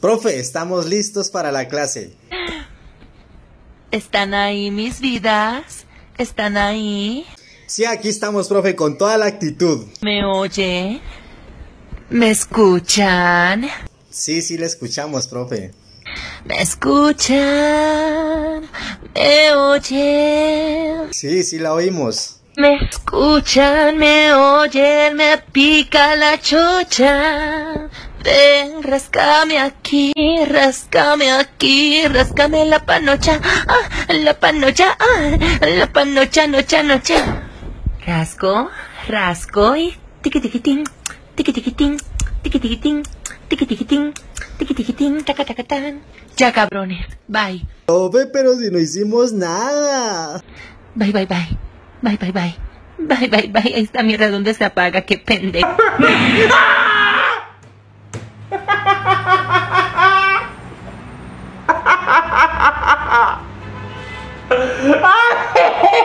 Profe, estamos listos para la clase. ¿Están ahí mis vidas? ¿Están ahí? Sí, aquí estamos, profe, con toda la actitud. ¿Me oyen? ¿Me escuchan? Sí, sí, le escuchamos, profe. ¿Me escuchan? ¿Me oyen? Sí, sí, la oímos. Me escuchan, me oyen, me pica la chocha. Ven, rascame aquí, rascame aquí, rascame la panocha, ah, la panocha, ah, la panocha, nocha, nocha. Rasco, rasco y tiqui tiquitín, tiqui tiquitín, tiqui tiquitín, tiqui tiquitín, tiqui tiquitín, taca taca tan. Ya cabrones, bye. Profe, pero si no hicimos nada. Bye, bye, bye. Bye, bye, bye. Bye, bye, bye. Esta mierda donde se apaga, qué pendejo. Ah! ah.